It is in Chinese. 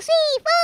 睡风。